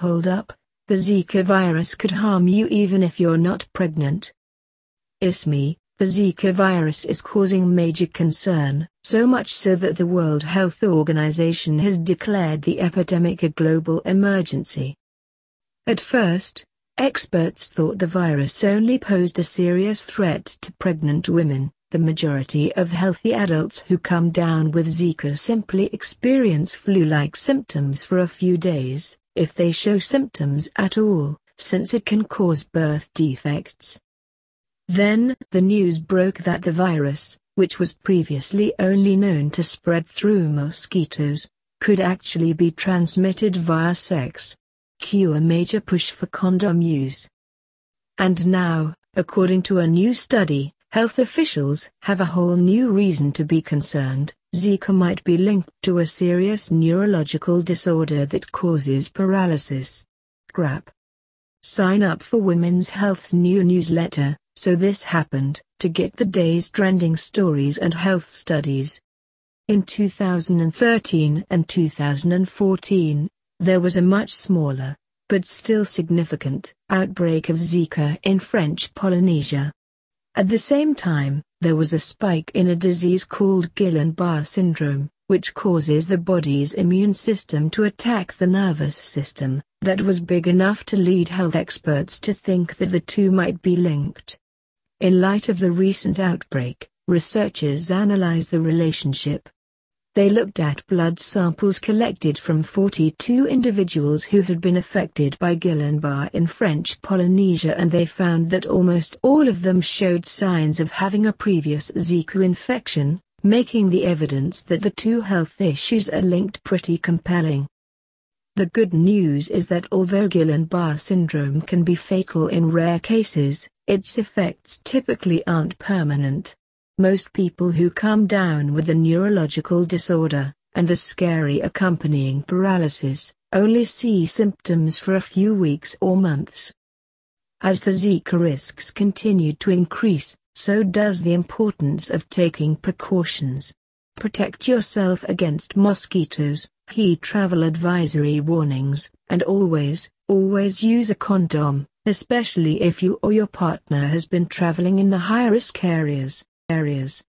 Hold up, the Zika virus could harm you even if you're not pregnant. ISME, the Zika virus is causing major concern, so much so that the World Health Organization has declared the epidemic a global emergency. At first, experts thought the virus only posed a serious threat to pregnant women. The majority of healthy adults who come down with Zika simply experience flu-like symptoms for a few days, if they show symptoms at all, since it can cause birth defects. Then, the news broke that the virus, which was previously only known to spread through mosquitoes, could actually be transmitted via sex. Cue a major push for condom use. And now, according to a new study, health officials have a whole new reason to be concerned. Zika might be linked to a serious neurological disorder that causes paralysis. Crap. Sign up for Women's Health's new newsletter, So This Happened, to get the day's trending stories and health studies. In 2013 and 2014, there was a much smaller, but still significant, outbreak of Zika in French Polynesia. At the same time, there was a spike in a disease called Guillain-Barré syndrome, which causes the body's immune system to attack the nervous system, that was big enough to lead health experts to think that the two might be linked. In light of the recent outbreak, researchers analyzed the relationship, they looked at blood samples collected from 42 individuals who had been affected by Guillain-Barré in French Polynesia and they found that almost all of them showed signs of having a previous Zika infection, making the evidence that the two health issues are linked pretty compelling. The good news is that although Guillain-Barré syndrome can be fatal in rare cases, its effects typically aren't permanent. Most people who come down with a neurological disorder, and the scary accompanying paralysis, only see symptoms for a few weeks or months. As the Zika risks continue to increase, so does the importance of taking precautions. Protect yourself against mosquitoes, heed travel advisory warnings, and always, always use a condom, especially if you or your partner has been traveling in the high-risk areas areas.